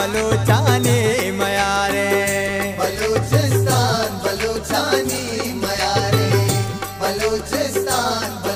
बलूचानी मया रे। बलूचिस्तान बलूचानी मया रे। बलूचिस्तान